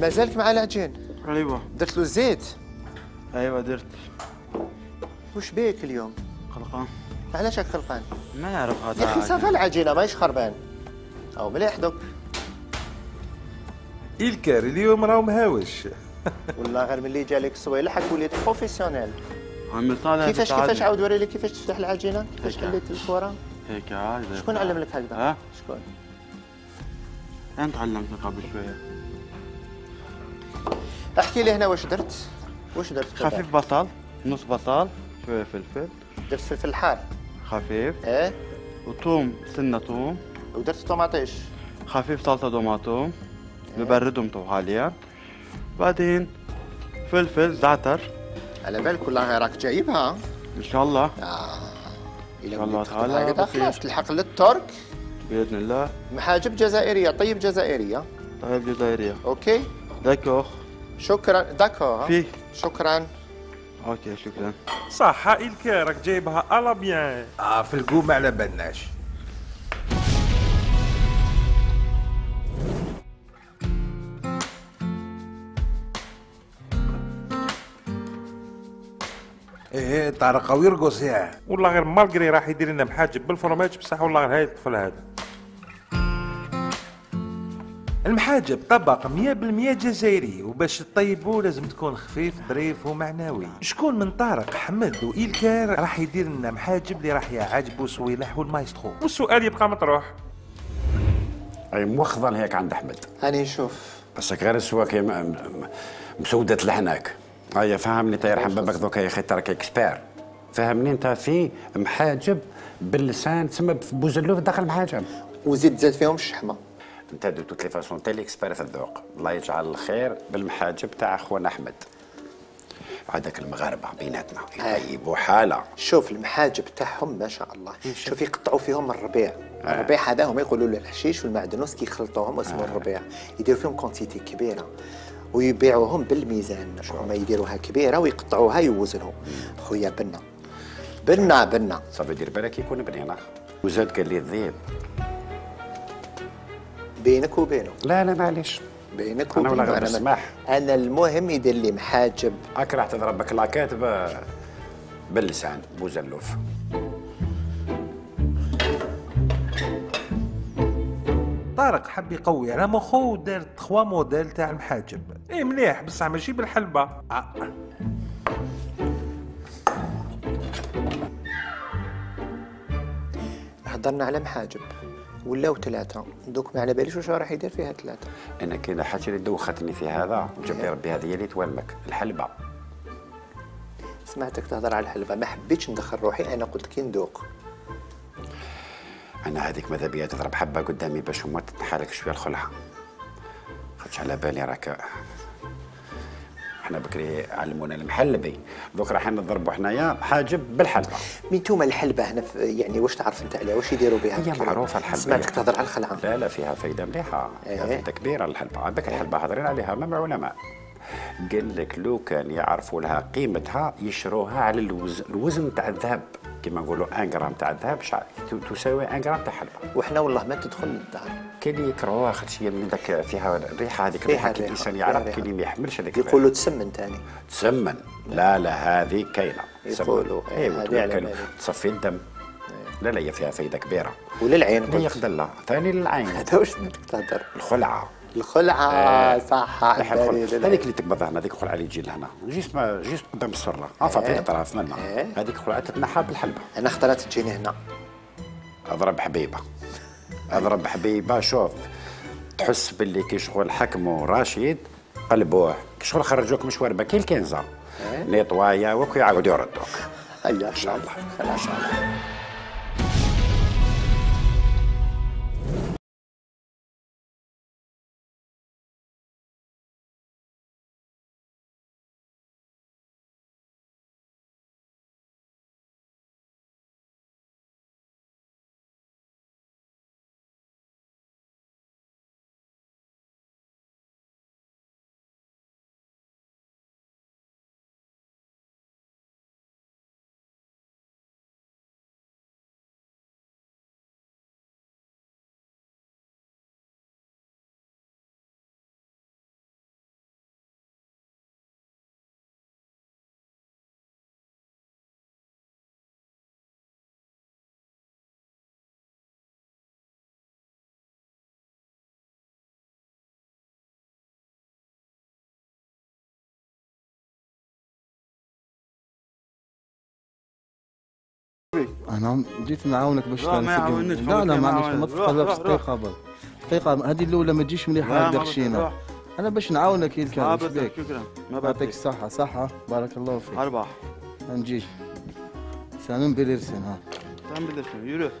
B: ما زالك مع العجين
D: أيوه.
B: درت له الزيت؟
D: أيوه درت.
B: وش بيك اليوم؟
D: خلقان.
B: علاش هاك خلقان.
D: ما نعرف هذا.
B: يا أخي ça va العجينه ماهيش خربان. أو مليح دوك
E: إلكار اليوم راهو مهاوش.
B: والله غير ملي جالك صويلحك وليت professionnel
D: عامل طالع
B: كيفاش كيفاش عاود وري لي؟ كيفاش تفتح العجينة؟ كيفاش
D: هيك.
B: حليت الكره
D: هيك عادي
B: شكون علم لك هكذا؟
D: ها؟
B: شكون؟
D: أنا تعلمت قبل شوية.
B: احكي لي هنا واش درت. واش درت؟
D: خفيف بصل نص بصل شوية فلفل.
B: درت فلفل حار.
D: خفيف.
B: إيه.
D: وثوم سنة ثوم
B: ودرت طوماطيش
D: خفيف صلصة طماطم. ببردهم تو حاليا بعدين فلفل زعتر.
B: على بالك والله راك جايبها
D: إن شاء الله.
B: إلى
D: شاء الله تعالى.
B: هكذا. خلاص تلحق للترك.
D: بإذن الله.
B: محاجب جزائرية طيب جزائرية.
D: طيب جزائرية.
B: OK.
D: d'accord.
B: شكرا. d'accord
D: فيه
B: شكرا.
D: OK شكرا.
E: صح إلكار راك جايبها à la bien. آه في ال goût ما على بالناش إيه طارق أو يرقص يا والله غير malgré راح يدير لنا محاجب بالفرماج بصح والله غير هاي الطفل هذا. المحاجب طبق 100% جزائري وباش تطيبوه لازم تكون خفيف ظريف ومعنوي. شكون من طارق حمد وإلكار راح يدير لنا محاجب اللي راح يعجبوا سويلح والمايسترو. والسؤال يبقى مطروح.
A: أي موخضا هيك عند أحمد؟
B: هاني نشوف
A: بس غير السواك مسودة لحناك هيا فهمني تا يرحم بابك دوكا يا أخي تراك expert. فهمني أنت في محاجب باللسان تسمى بوزلوف داخل محاجب.
B: وزيد زاد فيهم الشحمة.
A: أنت de toutes les façons t'es expert في الذوق. الله يجعل الخير بالمحاجب تاع خونا أحمد. هذاك المغاربة بيناتنا يطيبوا حاله
B: شوف المحاجب تاعهم ما شاء الله. شوف يقطعوا فيهم الربيع. الربيع هذا هم يقولوا له الحشيش والمعدنوس كي يخلطوهم اسمه الربيع. يديروا فيهم quantité كبيرة. ويبيعوهم بالميزان. هما يديروها كبيرة ويقطعوها يوزنوا. خويا بنا. بنا بنا.
A: صافي دير بالك يكون بنينه وزاد قال لي الذيب
B: بينك وبينه.
A: لا لا معليش.
B: بينك
A: أنا ولا غير
B: ما-
A: بالسماح.
B: أنا المهم يدير لي محاجب.
A: هاك راح تضرب بك لاكات ب- باللسان بوزلوف.
E: طارق حب يقوي. على مخو ودار تخوا موديل تاع المحاجب إيه مليح بصح ماشي بالحلبة. آه.
B: هضرنا على محاجب ولاو ثلاثة دوك ما على باليش واش راح يدير فيها ثلاثة
A: أنا كاين حاجة اللي دوختني في هذا جاب لي ربي هذه هي اللي توالمك الحلبة.
B: سمعتك تهضر على الحلبة. ما حبيتش ندخل روحي أنا قلت كي ندوق.
A: أنا هذيك ماذا بيا؟ تضرب حبة قدامي باش ما تنحالك شوية الخلعة. خدش على بالي راك إحنا بكري علمونا المحلبي. دوك راح نضربوا حنايا حاجب بالحلبة.
B: مين توما الحلبة هنا يعني واش تعرف أنت عليها؟ واش يديروا بها؟
A: هي؟ معروفة الحلبة.
B: سمعتك تهضر على الخلعة.
A: لا لا فيها فايدة مليحة. فيها
B: إيه.
A: فايدة كبيرة الحلبة. عندك الحلبة هضرين عليها مع علماء قال لك لو كان يعرفوا لها قيمتها يشروها على الوزن الوزن تاع الذهب. كما نقولوا 1 غرام تاع الذهب تساوي 1 غرام تاع حلبة.
B: وحنا والله ما تدخل للدار.
A: كاين اللي يكرهوها خاطر هي من ذاك فيها الريحه هذيك
B: الريحة
A: كي
B: الإنسان
A: يعرف اللي ما يحملش هذيك
B: يقولوا تسمن تاني.
A: تسمن. لا لا هذه كاينة.
B: يقولوا،
A: اي
B: بالي.
A: تصفي الدم. لا لا هي فيها فايدة كبيرة.
B: وللعين
A: لا
B: قلت.
A: يقدر لا ثاني للعين.
B: هذا واش سمعتك تهضر
A: الخلعة
B: الخلعة
A: آه.
B: صح
A: الخلعة. هذيك اللي تقبض هنا هذيك الخلعة اللي تجي لهنا. juste ما juste قدام السرة. عفا في الاطراف منا
B: إيه.
A: هذيك الخلعة تتنحى بالحلبة.
B: أنا اخترت تجيني هنا.
A: أضرب حبيبة. أضرب حبيبة شوف. تحس باللي كي شغل حكموا رشيد قلبوه. كي شغل خرجوك مشوار بكي الكنزة. نيطوايا وكي يعاودوا يردوك. إن شاء الله. إن شاء الله.
C: أنا جيت نعاونك باش
D: لا، ما. يعاوننيش،
C: لا لا معليش
D: يعاونني.
C: ما في
D: روح.
C: دقيقه هذه الأولى ما تجيش
D: مليحة
C: هكذا. أنا باش نعاونك
D: بدك
C: بيك؟
D: شكرا. ما
C: يعطيك الصحة. صحة. بارك الله فيك.
D: اربح
C: نجي سانون بيرسن ها.
D: تعمل شنو يروح.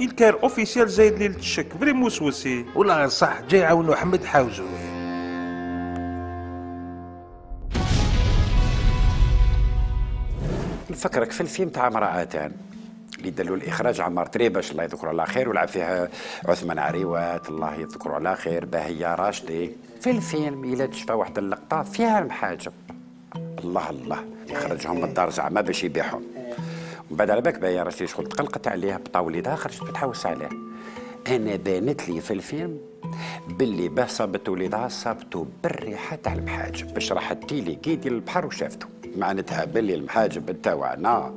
E: الكار أوفيسيال زايد ليلة الشك. فري موسوسي والله غير صح. جاي يعاونوا حمد حاوزو
A: نفكرك في الفيلم تاع امرأتان اللي دلوا الإخراج عمار تريبش الله يذكره على خير ولعب فيها عثمان عريوات الله يذكره على خير باهية راشدي. في الفيلم إلى تشفى واحد اللقطة فيها المحاجب الله الله. يخرجهم من الدار زعما باش يبيعهم. ومن بعد على بالك باهية راشدي شغل تقلقت عليها بطاوليدها خرجت بتحوس عليه أنا بانت لي في الفيلم باللي به صابت وليدها صابته بالريحة تاع المحاجب باش راح تيلي كي ديال البحر وشافته. معناتها باللي المحاجب تاعنا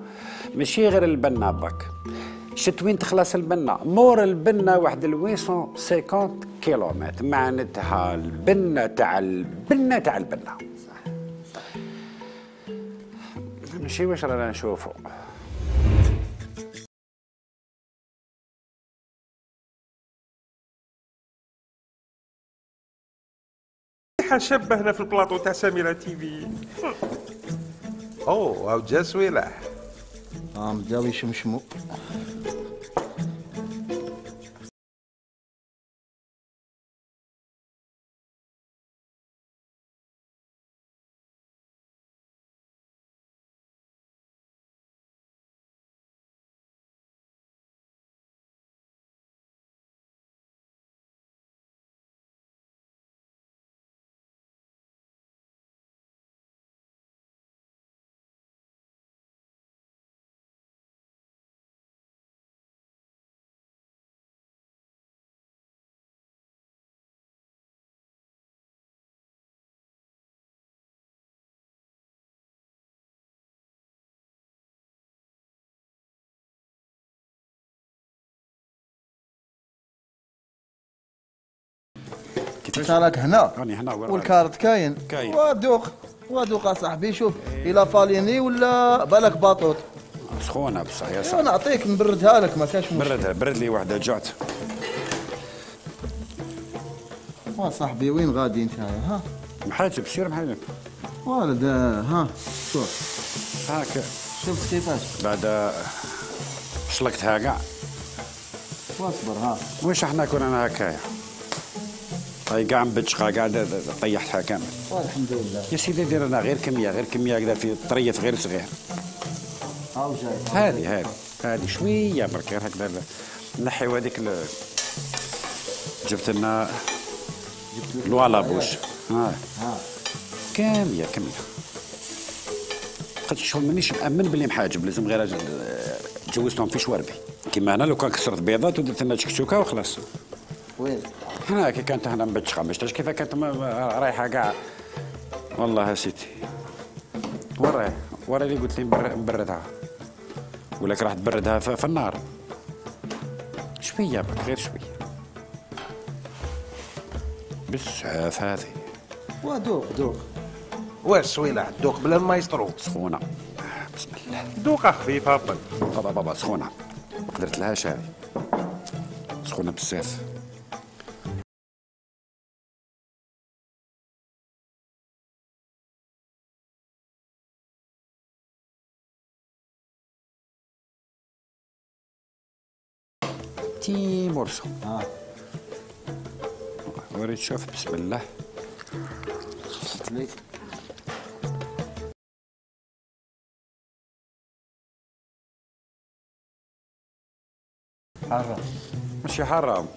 A: ماشي غير البنا باك شت وين تخلص البنا؟ مور البنا واحد ال 850 كيلومتر. معناتها البنا تاع البنا تاع البنا. ماشي واش رانا نشوفوا
E: شبهنا في البلاطو تاع سميرة تي في اوه هاو جا سويلح
C: آه بداو انت راك هنا.
A: راني هنا
C: والكارت كاين.
A: كاين.
C: ودوق ودوق أصاحبي شوف إلى فاليني ولا بالك باطوط.
A: سخونة بصح يا صاحبي.
C: نعطيك نبردها لك ما كاش مشكل
A: بردها برد لي وحدة جات.
C: صاحبي وين غادي أنت ها؟
A: محاجب سير محاجب
C: والد ها شوف.
A: هاك.
C: شفت كيفاش.
A: بعد شلقتها كاع.
C: واصبر ها.
A: واش إحنا كنا هكايا؟ هاي كاع مبتشقه كاع طيحتها كامل
C: والحمد لله.
A: يا سيدي دير لنا غير كمية غير كمية كذا في طريف غير صغير. هذه هذه هذه شوية برك غير هكذا نحيو هذيك جبت لنا الوالا بوش. ها. كامية كامية. خاطر شغل مانيش مأمن باللي محاجب لازم غير أجل- جوزتهم في شواربي. كيما أنا لو كان كسرت بيضات ودرت لنا شكشوكة وخلاص. هنا كي كانت هنا مبتشقه ما شفتش كيف كانت رايحة كاع والله يا سيدي ورا ورا اللي قلت لي نبر- نبردها ولك راح تبردها في, في النار. شوية بك غير شوية. بالسعاف هذه.
C: ودوق دوق.
E: واش سويلح دوق بلا المايسترو
A: سخونة. بسم الله.
E: دوقة خفيفة
A: بابا بابا سخونة. ما قدرت لهاش هذه. سخونة بزاف مرسو
C: ها
A: وريت شوف بسم الله.
C: لي حرة
A: ماشي حاره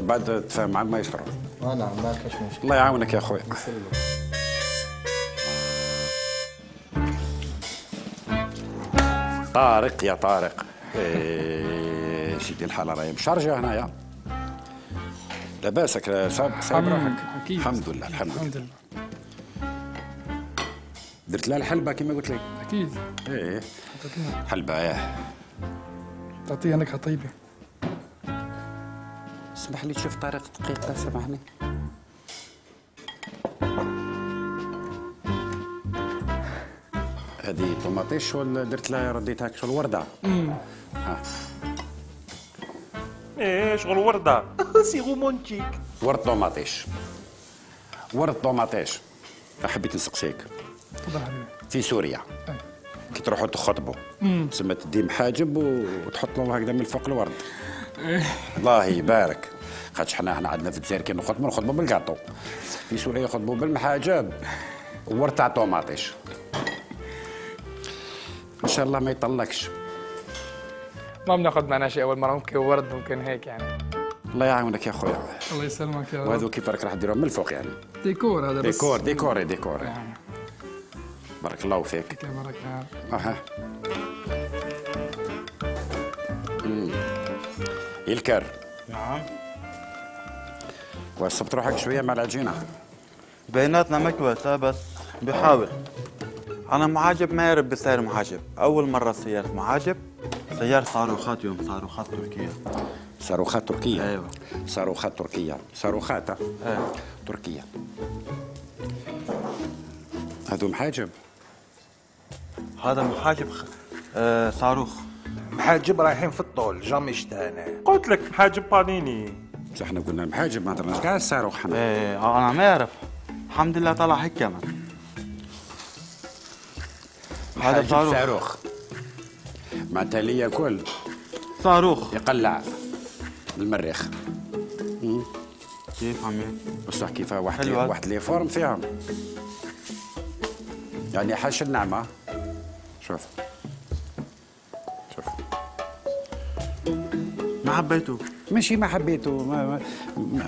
A: بعد تفاهم مع المايسترو
C: آه نعم ما كاش مشكل
A: الله يعاونك يا خويا طارق يا طارق. إيه. سيدي الحالة راهي مشارجة هنايا. لاباسك صعب صعب
F: أمم،
A: روحك. الحمد لله الحمد لله.
F: الحمد لله.
A: درت لها الحلبة كما قلت لك؟ أكيد.
F: إيه.
A: حلبة إيه.
F: تعطيها نكهه طيبه
A: اسمح لي تشوف طريقة دقيقة سامحني. هذه طوماطيش ولا درت لها رديتها كشغل وردة ها
E: إيه شغل ورده c'est romantique
A: ورد طوماطيش ورد طوماطيش حبيت نسقسيك
F: تفضل حبيبي
A: في سوريا. كي تروحوا تخطبوا تسمى تدي محاجب وتحط له هكذا من فوق الورد الله يبارك خاطش حنا حنا عندنا في الجزائر كي نخطبوا نخطبوا بالكاطو في سوريا يخطبوا بالمحاجب وورد تاع طوماطيش ان شاء الله ما يطلقش
F: ما بناخذ معنا شيء أول مرة ممكن ورد ممكن هيك يعني.
A: الله يعاونك يا خويا
F: الله يسلمك يا
A: وهذو كيف راك راح ديرهم من الفوق يعني؟
F: ديكور هذا بس.
A: ديكور ديكور ديكور.
F: يعني.
A: بارك الله فيك.
F: كيف بركة
A: أها. يلكر
D: نعم.
A: وصبت روحك شوية مع العجينة.
D: بيناتنا مكبسة بس بحاول. أنا معاجب ما يعرف بسير معاجب أول مرة سيرت معاجب سيرت صاروخات يوم صاروخات تركية.
A: صاروخات تركية؟
D: أيوة.
A: صاروخات تركية. صاروخات؟
D: إيه.
A: تركية. هذو محاجب.
D: هذا محاجب خ... آه صاروخ.
E: محاجب رايحين في الطول جامي شتانا قلت لك محاجب بانيني
A: بس إحنا قلنا محاجب ما درناش كاع الصاروخ حنا.
D: إيه أنا ما يعرف. الحمد لله طلع هيك كمان. هذا
A: محاجب
D: صاروخ.
A: صاروخ. معناتها ليا كل.
D: صاروخ.
A: يقلع. المريخ.
D: كيف عمي؟
A: بصح كيف واحد
D: حلوة.
A: واحد لي فورم فيهم. يعني حاش النعمة. شوف. شوف.
D: ما حبيته.
A: ماشي ما حبيته ما,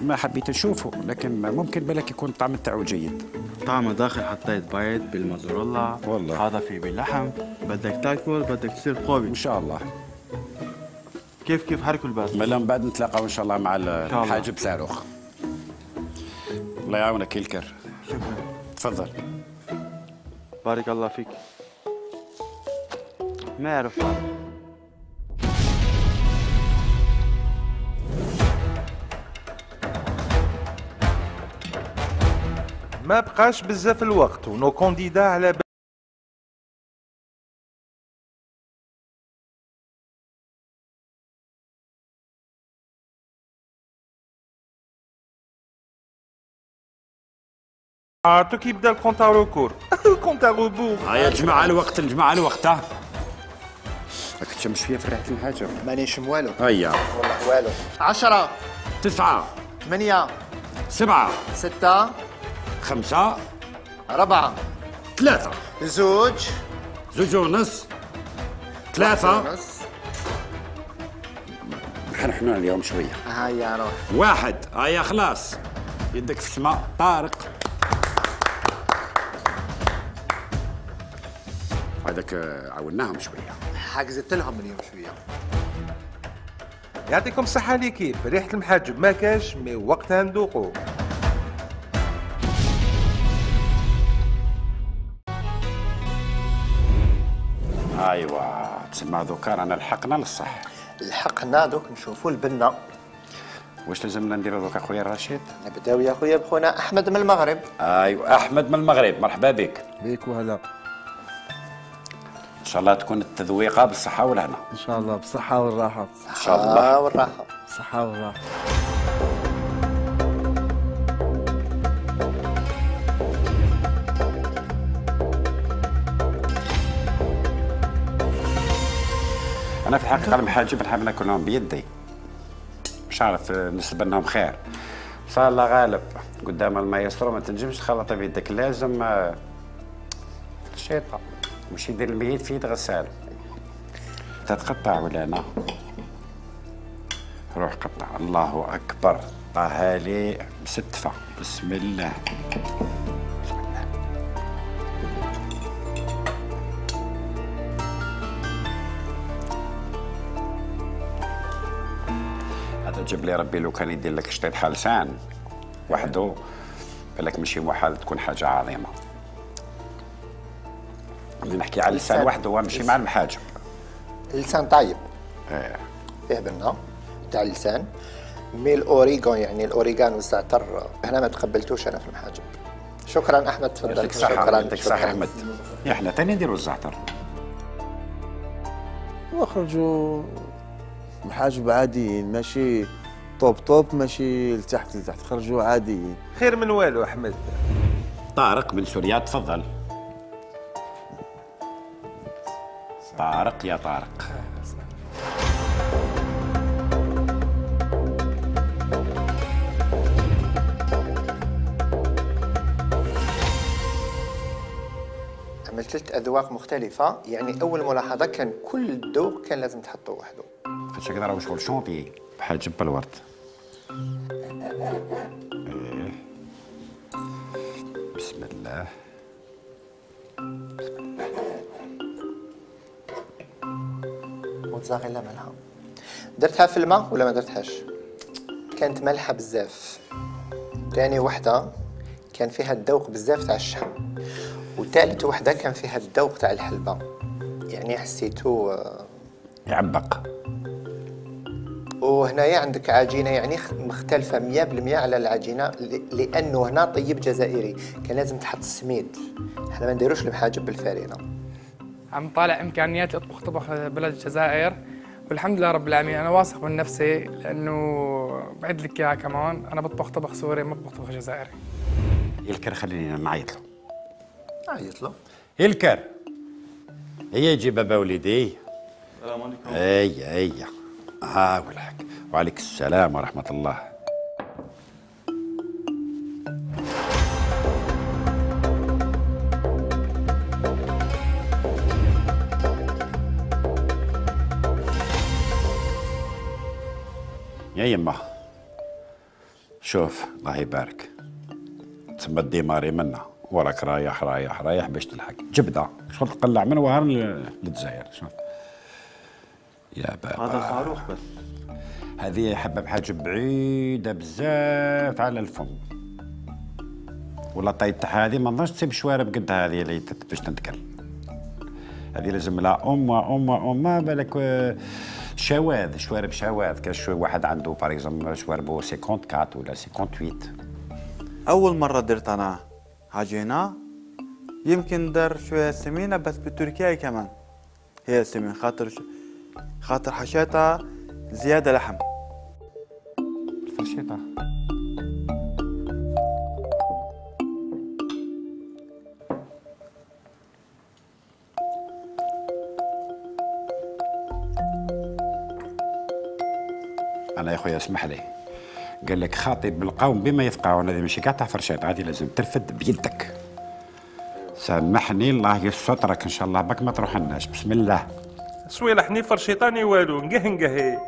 A: ما, حبيت اشوفه لكن ممكن بالك يكون الطعم تاعو جيد.
D: طعمه داخل حطيت بيض بالموزاريلا
A: والله.
D: هذا فيه باللحم بدك تاكل بدك تصير قوي.
A: إن شاء الله.
D: كيف كيف حركوا الباس
A: ملا بعد نتلاقاو إن شاء الله مع. الحاجب صاروخ. الله يعاونك يلكر
D: شكرا.
A: تفضل.
D: بارك الله فيك. ما يعرف.
E: ما بقاش بزاف الوقت ونو كونديدا على عرفتو كيبدا الكونتا روكور ال compte à rebours
A: هيا الجماعة الوقت الجماعة الوقت ها راك تشمس فيا في ريحة الحاجب
B: مانيش والو
A: هيا
B: والله والو عشرة
A: تسعة
B: ثمانية
A: سبعة
B: ستة
A: خمسة
B: أربعة
A: ثلاثة.
B: زوج.
A: زوج ونص ثلاثة.
B: ونص.
A: نحن اليوم شوية.
B: هيا روح.
A: واحد. هيا خلاص. يدك في السماء. طارق. هذاك آه، عاوناهم شوية.
B: حجزت لهم اليوم شوية.
E: يعطيكم الصحة ليكيب. ريحة المحاجب ما كاش مي وقتها ندوقو.
A: ايوا تسمى دوكا رانا لحقنا للصح.
B: لحقنا دوك نشوفوا البنة
A: واش لازمنا نديرو دوكا خويا رشيد
B: نبداو يا خويا بخونا أحمد من المغرب.
A: ايوا أحمد من المغرب. مرحبا بك.
C: بيك وهلا.
A: إن شاء الله تكون التذويقة بالصحة والهنا.
C: إن شاء الله بالصحة والراحة.
A: إن شاء الله.
B: آه والراحة.
C: بالصحة
A: أنا في الحقيقة المحاجب نحب ناكلهم بيدي. مش عارف آه، نسبة إنهم خير. فالله غالب. قدام المايسترو ما تنجمش تخلط بيدك. لازم آه، الشيطة مش يدير الميت في يد غسال. تتقطع ولا أنا روح قطع. الله أكبر. طهالي مستفى بسم الله. جاب لي ربي لو كان يدير لك شطيط حال لسان وحده بالك ماشي محال تكون حاجة عظيمة. اللي نحكي على اللسان. وحده هو ماشي مع المحاجب
B: اللسان طيب.
A: إيه.
B: فيه بنة تاع اللسان. مي الأوريغون يعني الاوريغان والزعتر هنا ما تقبلتوش أنا في المحاجب شكرا أحمد تفضل.
A: يعطيك الصحة
B: شكرا
A: يعطيك الصحة أحمد. إحنا تاني نديروا الزعتر.
C: وخرجوا محاجب عاديين ماشي توب توب ماشي لتحت لتحت. خرجوا عاديين
E: خير من والو أحمد.
A: طارق من سوريا تفضل. طارق يا طارق.
B: عملت ثلاث أذواق مختلفة يعني أول ملاحظة كان كل ذوق كان لازم تحطه وحده
A: كذا راهو شغل شونطي بحاجب بالورد إيه. بسم الله.
B: وتزاغي لا مالها درتها في الماء ولا ما درتهاش؟ كانت مالحه بزاف. تاني وحدة كان فيها الذوق بزاف تاع الشحم. وثالث وحدة كان فيها الذوق تاع الحلبة. يعني حسيتو آه،
A: يعبق.
B: وهنايا عندك عجينة يعني مختلفة 100% على العجينة ل- لأنه هنا طيب جزائري كان لازم تحط السميد إحنا ما نديروش المحاجب بالفارينه
F: عم طالع إمكانيات اطبخ طبخ بلد الجزائر. والحمد لله رب العالمين أنا واثق من نفسي لأنه بعد لك إياها كمان أنا بطبخ طبخ سوري ما بطبخ طبخ جزائري
A: الكر؟ خليني نعيط له
B: عيط له
A: الكر؟ هي يجي بابا وليدي.
D: السلام عليكم.
A: اي اي ها والحق وعليك السلام ورحمة الله. يا يما شوف الله يبارك. تسمى الديماري منا وراك رايح رايح رايح باش تلحق. جبدة. شغل تقلع من وهر للجزائر شوف. يا بابا.
D: هذا صاروخ بس.
A: هذه حبة بحاجة بعيدة بزاف على الفم. ولا تاعها هذه ما نظنش تسيب شوارب قد هذه اللي باش تنتكل هذه لازم لها أم أم أم بالك آه، شواذ شوارب شواذ. كاش واحد عنده باغ اكزومبل شواربو 54 ولا 58
D: أول مرة درت أنا عجينه يمكن دار شوية سمينة بس بتركيا كمان. هي سمين خاطر. خاطر حشيتها زيادة لحم.
A: الفرشيطة. أنا يا خويا اسمح لي. قال لك خاطب القوم بما يفقهون هذه ماشي كاع تاع فرشات هذه لازم ترفد بيدك. سامحني الله يسترك إن شاء الله بك ما تروح الناس بسم الله.
E: سويلح ني فرشيطاني والو. نقه نقه.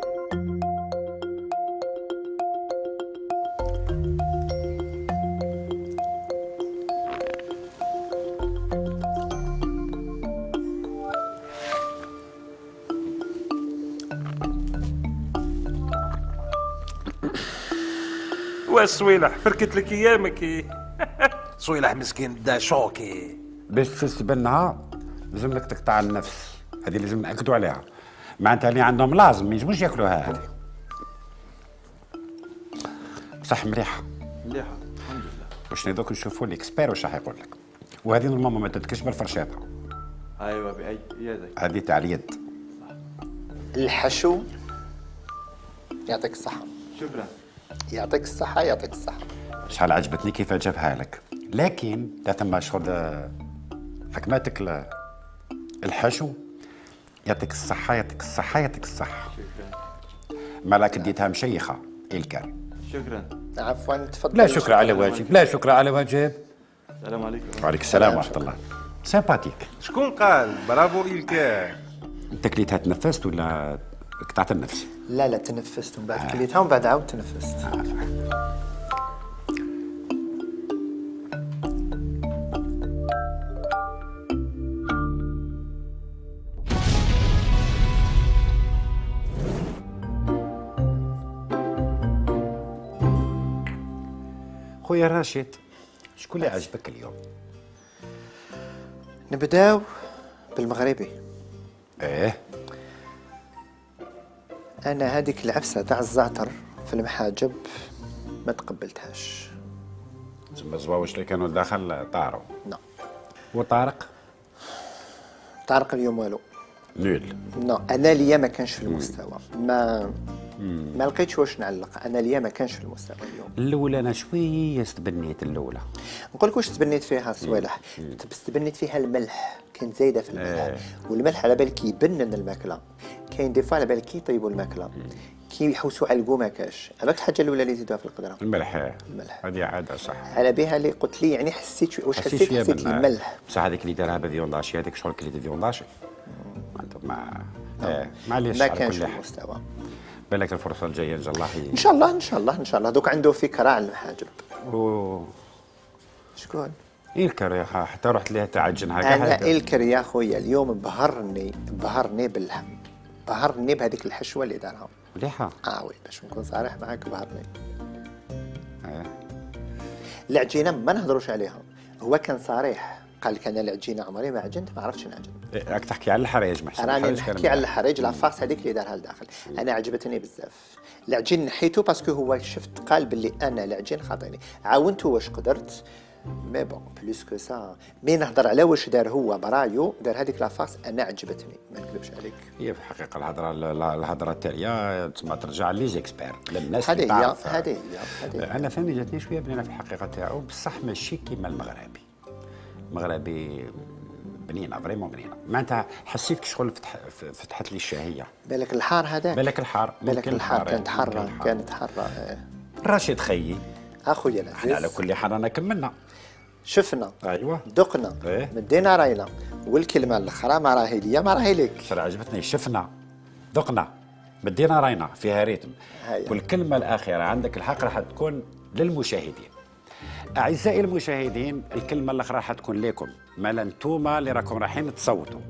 E: وسويلح فركت لك ايامك. سويلح مسكين دا choqué.
A: باش تستبنها لازم لك تقطع النفس. هذه لازم نأكدوا عليها. معناتها اللي عندهم لازم ما يجموش ياكلوها هذه. صح مليحه
D: مليحه الحمد لله.
A: واش دوك نشوفوا ال expert واش راح يقول لك وهذه normalement ما تتكش بالفرشاطة.
D: أيوه باي يدك
A: هذه تاع اليد.
B: الحشو يعطيك الصحة.
D: شكرا.
B: يعطيك الصحة يعطيك الصحة.
A: شحال عجبتني كيف جابها لك. لكن لا ثم شغل حكماتك الحشو يعطيك الصحة يعطيك الصحة يعطيك الصحة. مالك ديتها مشيخة إلكار.
B: شكرا. عفوا تفضل.
A: لا شكر على واجب لا شكر على واجب.
D: السلام عليكم.
A: وعليك السلام ورحمة الله. سامباتيك
E: شكون قال؟ برافو إلكا
A: أنت كليتها تنفست ولا قطعت النفس؟
B: لا لا تنفست. ومن بعد كليتها ومن بعد عاود تنفست.
A: خويا راشد شكون اللي عجبك اليوم؟
B: نبداو بالمغربي.
A: إيه.
B: أنا هذيك العفسة تاع الزعتر في المحاجب ما تقبلتهاش.
A: تسمى الزواوش اللي كانوا داخل طاروا.
B: نو.
A: وطارق؟
B: طارق اليوم والو.
A: نول
B: نو أنا ليا ما كانش في المستوى. ما ما لقيتش واش نعلق. أنا ليا ما كانش في المستوى اليوم.
A: الأولى أنا شوية استبنيت الأولى.
B: نقول لك واش تبنيت فيها صوالح؟ بس تبنيت فيها الملح. كان زايدة في الملح. والملح على بالك يبنن الماكلة. كاين des fois على بالك يطيبوا الماكلة. كي يحوسوا على ال goût ما كاش. هذاك الحاجة الأولى اللي زيدوها في القدرة.
A: الملح.
B: الملح.
A: هذه عادة صح.
B: على بها اللي قلت لي يعني حسيت واش حسيت حسيت؟
A: من-
B: الملح.
A: بصح هذيك اللي دارها ب viande hachée هذيك شغل كليت viande hachée معناتها ما إيه، معليش
B: ما كانش
A: حال.
B: المستوى.
A: بالك الفرصة الجاية إن شاء الله
B: إن شاء الله إن شاء الله إن شاء الله. دوك عنده فكرة على المحاجب
A: و...
B: شكون؟
A: أخي، حتى رحت لها تعجن؟ هكا أنا.
B: الكر يا خويا اليوم بهرني بهرني بالهم. بهرني بهذيك الحشوة اللي دارها.
A: مليحه
B: آه وي باش نكون صريح معاك بهرني.
A: إيه.
B: العجينة ما نهضروش عليها. هو كان صريح. قال لك أنا العجينه عمري ما عجنت ما عرفتش نعجن
A: إيه، راك تحكي على الحرايج محسن
B: راني نحكي على. الحريج la farce هذيك اللي دارها لداخل أنا عجبتني بزاف. العجين نحيته parce que هو شفت قال باللي أنا العجين خاطيني عاونته واش قدرت. mais bon plus que ça. mais نهضر على واش دار هو برايو دار هذيك la farce أنا عجبتني. ما نكذبش عليك.
A: هي في الحقيقة الهضرة الهضرة التالية تسمى ترجع لي زيكسبير للناس اللي تعرف
B: هذه هي هذه هي.
A: أنا ثاني جاتني شوية بنينة في الحقيقة تاعو بصح ماشي كيما المغربي. المغربي بنينه فريمون بنينه معناتها حسيت كي شغل فتح فتحت لي الشهية.
B: بالك الحار هذاك.
A: بالك الحار.
B: بالك الحار كانت
A: حارة.
B: كانت حارة.
A: راشد خيي.
B: أخويا
A: إحنا على كل حال رانا كملنا.
B: شفنا.
A: أيوه.
B: دقنا.
A: إيه.
B: مدينا راينا. والكلمة الأخرى ما راهي ليا ما راهي لك.
A: شرا عجبتني. شفنا. ذقنا بدينا راينا فيها ريتم.
B: هيا.
A: والكلمة الأخيرة عندك الحق راح تكون للمشاهدين. أعزائي المشاهدين الكلمة الأخرى راح تكون لكم. مالا انتوما اللي راكم رايحين تصوتوا.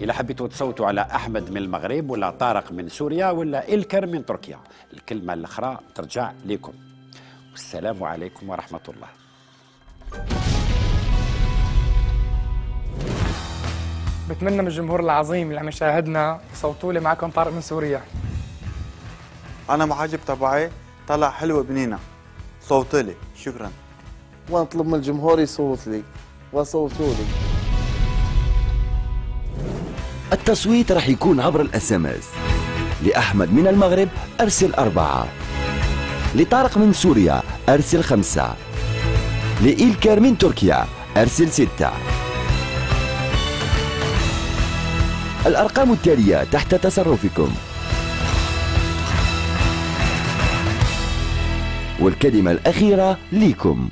A: إذا حبيتوا تصوتوا على أحمد من المغرب ولا طارق من سوريا ولا إلكر من تركيا الكلمة الأخرى ترجع لكم. والسلام عليكم ورحمة الله.
F: بتمنى من الجمهور العظيم اللي عم يشاهدنا يصوتوا لي معكم طارق من سوريا.
D: أنا محاجب تبعي طلع حلوة بنينه صوت لي. شكرا.
C: ونطلب من الجمهور يصوت لي وصوتوا لي.
G: التصويت راح يكون عبر ال SMS لأحمد من المغرب أرسل أربعة. لطارق من سوريا أرسل خمسة. لإلكر من تركيا أرسل ستة. الأرقام التالية تحت تصرفكم. والكلمة الأخيرة ليكم.